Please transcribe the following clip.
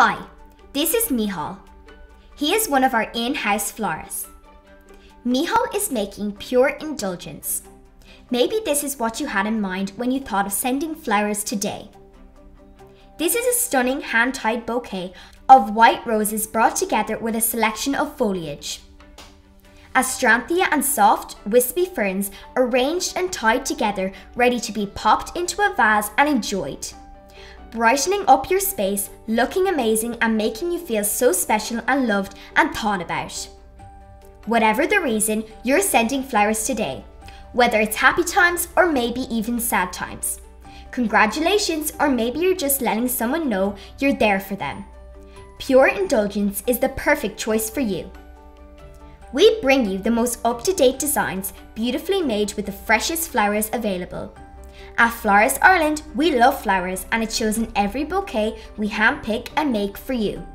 Hi, this is Mihal. He is one of our in house florists. Mihal is making pure indulgence. Maybe this is what you had in mind when you thought of sending flowers today. This is a stunning hand tied bouquet of white roses brought together with a selection of foliage. Astrantia and soft, wispy ferns arranged and tied together, ready to be popped into a vase and enjoyed. Brightening up your space, looking amazing, and making you feel so special and loved and thought about. Whatever the reason, you're sending flowers today, whether it's happy times or maybe even sad times. Congratulations, or maybe you're just letting someone know you're there for them. Pure Indulgence is the perfect choice for you. We bring you the most up to date designs, beautifully made with the freshest flowers available. At Florist Ireland, we love flowers and it shows in every bouquet we handpick and make for you.